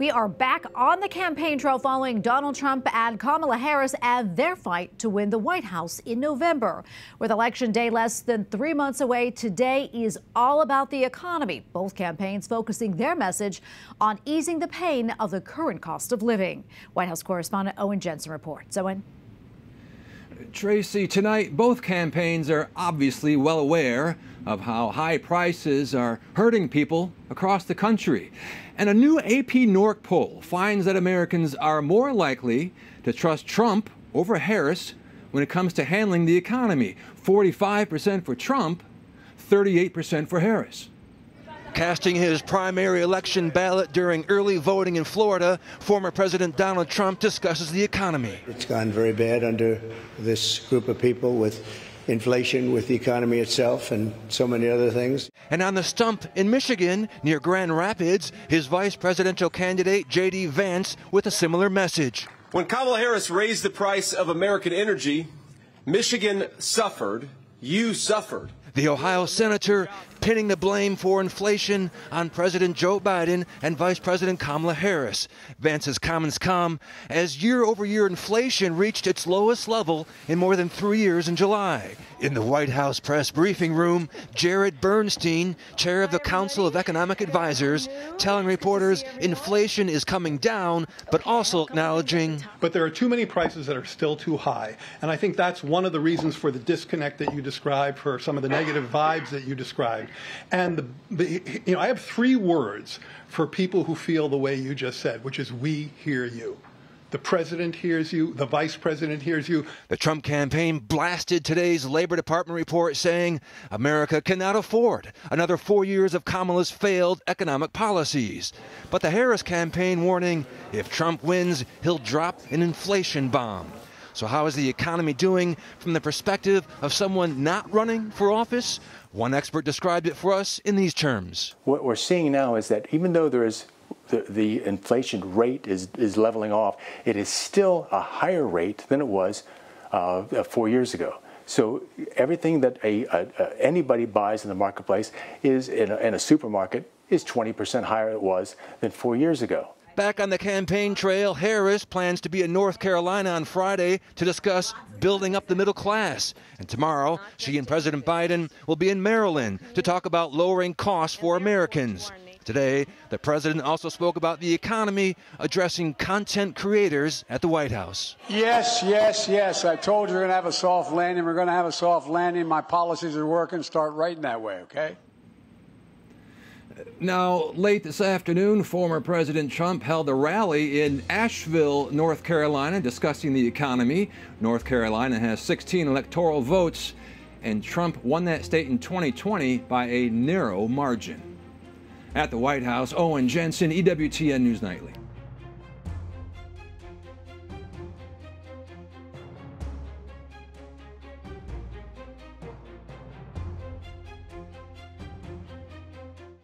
We are back on the campaign trail following Donald Trump and Kamala Harris and their fight to win the White House in November. With Election Day less than three months away, today is all about the economy. Both campaigns focusing their message on easing the pain of the current cost of living. White House correspondent Owen Jensen reports. Owen. Tracy, tonight both campaigns are obviously well aware of how high prices are hurting people across the country. And a new AP NORC poll finds that Americans are more likely to trust Trump over Harris when it comes to handling the economy 45% for Trump, 38% for Harris. Casting his primary election ballot during early voting in Florida, former President Donald Trump discusses the economy. It's gone very bad under this group of people with inflation with the economy itself and so many other things. And on the stump in Michigan, near Grand Rapids, his vice presidential candidate, J.D. Vance, with a similar message. When Kamala Harris raised the price of American energy, Michigan suffered, you suffered. The Ohio senator pinning the blame for inflation on President Joe Biden and Vice President Kamala Harris. Vance's comments come as year over year inflation reached its lowest level in more than three years in July. In the White House press briefing room, Jared Bernstein, chair of the Council of Economic Advisors, telling reporters inflation is coming down, but also acknowledging. But there are too many prices that are still too high. And I think that's one of the reasons for the disconnect that you described, for some of the negative vibes that you described. And the, the, you know, I have three words for people who feel the way you just said, which is we hear you. The president hears you. The vice president hears you. The Trump campaign blasted today's Labor Department report saying America cannot afford another four years of Kamala's failed economic policies. But the Harris campaign warning if Trump wins, he'll drop an inflation bomb. So, how is the economy doing from the perspective of someone not running for office? One expert described it for us in these terms. What we're seeing now is that even though there is the, the inflation rate is, is leveling off, it is still a higher rate than it was uh, four years ago. So everything that a, a, a, anybody buys in the marketplace is in a, in supermarket is 20% higher than it was than four years ago. Back on the campaign trail, Harris plans to be in North Carolina on Friday to discuss building up the middle class. And tomorrow, she and President Biden will be in Maryland to talk about lowering costs for Americans. Today, the president also spoke about the economy, addressing content creators at the White House. Yes, yes, yes. I told you we're going to have a soft landing. We're going to have a soft landing. My policies are working. Start writing that way, okay? Now, late this afternoon, former President Trump held a rally in Asheville, North Carolina, discussing the economy. North Carolina has 16 electoral votes, and Trump won that state in 2020 by a narrow margin. At the White House, Owen Jensen, EWTN News Nightly.